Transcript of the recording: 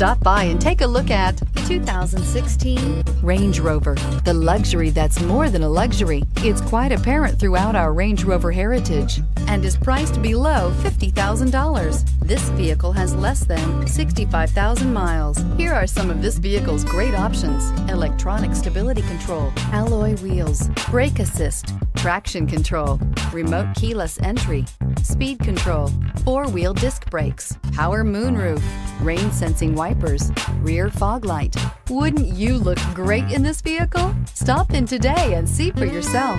Stop by and take a look at the 2016 Range Rover. The luxury that's more than a luxury. It's quite apparent throughout our Range Rover heritage and is priced below $50,000. This vehicle has less than 65,000 miles. Here are some of this vehicle's great options. Electronic stability control, alloy wheels, brake assist, traction control, remote keyless entry, speed control, four-wheel disc brakes, power moonroof, rain sensing wipers, rear fog light. Wouldn't you look great in this vehicle? Stop in today and see for yourself.